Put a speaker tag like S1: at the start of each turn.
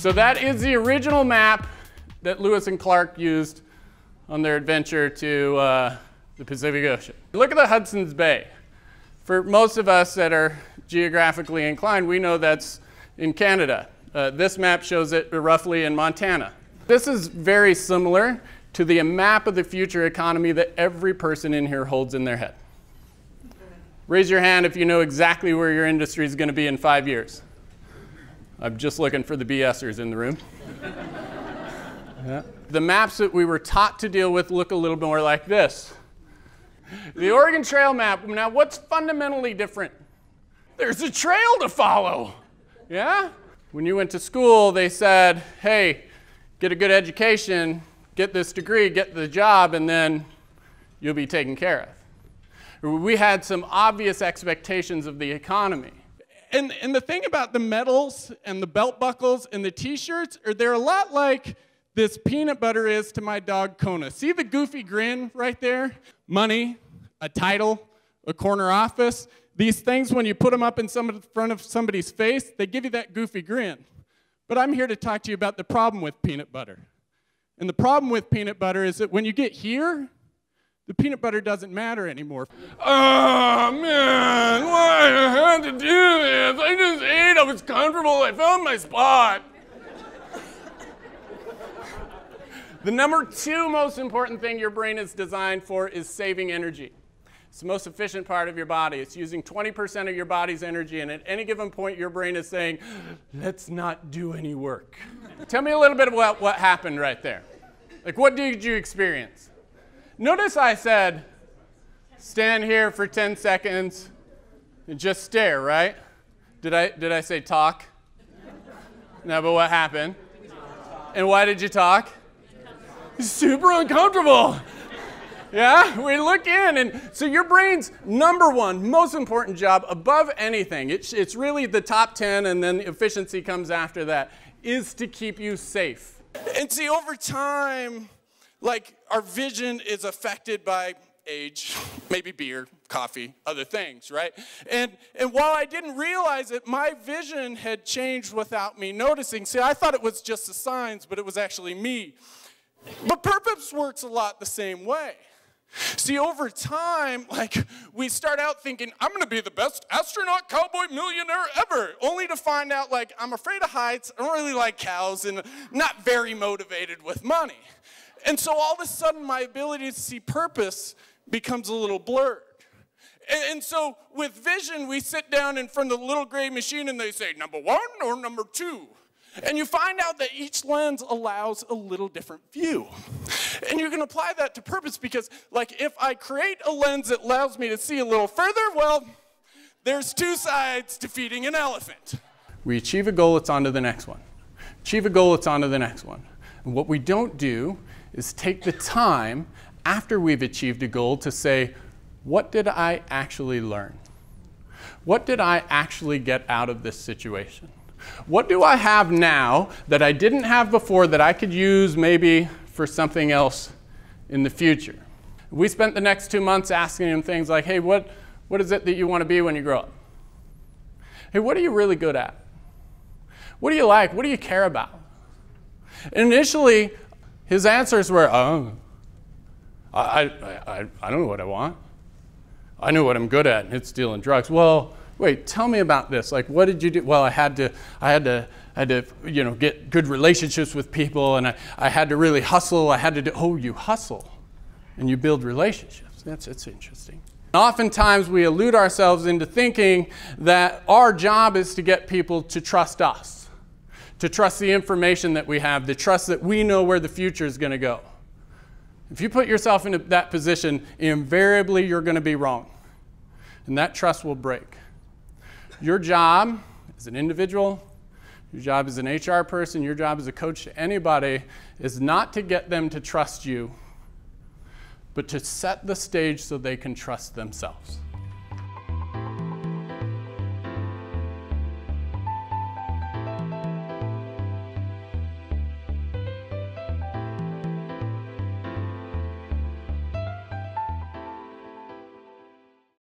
S1: So that is the original map that Lewis and Clark used on their adventure to uh, the Pacific Ocean. Look at the Hudson's Bay. For most of us that are geographically inclined, we know that's in Canada. Uh, this map shows it roughly in Montana. This is very similar to the map of the future economy that every person in here holds in their head. Raise your hand if you know exactly where your industry is going to be in five years. I'm just looking for the BSers in the room. yeah. The maps that we were taught to deal with look a little more like this. The Oregon Trail map, now what's fundamentally different? There's a trail to follow. Yeah? When you went to school, they said, hey, get a good education, get this degree, get the job, and then you'll be taken care of. We had some obvious expectations of the economy. And, and the thing about the medals and the belt buckles and the t-shirts, are they're a lot like this peanut butter is to my dog Kona. See the goofy grin right there? Money, a title, a corner office. These things, when you put them up in some, front of somebody's face, they give you that goofy grin. But I'm here to talk to you about the problem with peanut butter. And the problem with peanut butter is that when you get here, the peanut butter doesn't matter anymore. Oh man, had to do this? I just ate, I was comfortable, I found my spot. the number two most important thing your brain is designed for is saving energy. It's the most efficient part of your body. It's using 20% of your body's energy, and at any given point, your brain is saying, let's not do any work. Tell me a little bit about what happened right there. Like, what did you experience? Notice I said, stand here for 10 seconds and just stare, right? Did I, did I say talk? No, but what happened? And why did you talk? Super uncomfortable. Yeah, we look in, and so your brain's number one, most important job above anything, it's, it's really the top 10, and then efficiency comes after that, is to keep you safe. And see, over time, like our vision is affected by age, maybe beer, coffee, other things, right? And, and while I didn't realize it, my vision had changed without me noticing. See, I thought it was just the signs, but it was actually me. But purpose works a lot the same way. See, over time, like, we start out thinking, I'm gonna be the best astronaut, cowboy, millionaire ever, only to find out, like, I'm afraid of heights, I don't really like cows, and not very motivated with money. And so all of a sudden, my ability to see purpose becomes a little blurred. And, and so with vision, we sit down in front of the little gray machine and they say, number one or number two? And you find out that each lens allows a little different view. And you can apply that to purpose because, like, if I create a lens that allows me to see a little further, well, there's two sides to feeding an elephant. We achieve a goal, it's on to the next one. Achieve a goal, it's on to the next one. And what we don't do is take the time after we've achieved a goal to say, what did I actually learn? What did I actually get out of this situation? What do I have now that I didn't have before that I could use maybe for something else in the future? We spent the next two months asking him things like, hey, what, what is it that you want to be when you grow up? Hey, what are you really good at? What do you like? What do you care about? Initially, his answers were, oh, I, I, I don't know what I want. I know what I'm good at, and it's dealing drugs. Well, wait, tell me about this. Like, what did you do? Well, I had to, I had to, I had to, you know, get good relationships with people, and I, I had to really hustle. I had to do, oh, you hustle, and you build relationships. That's, that's interesting. Oftentimes, we elude ourselves into thinking that our job is to get people to trust us, to trust the information that we have, to trust that we know where the future is going to go. If you put yourself into that position, invariably you're going to be wrong. And that trust will break. Your job as an individual, your job as an HR person, your job as a coach to anybody is not to get them to trust you, but to set the stage so they can trust themselves.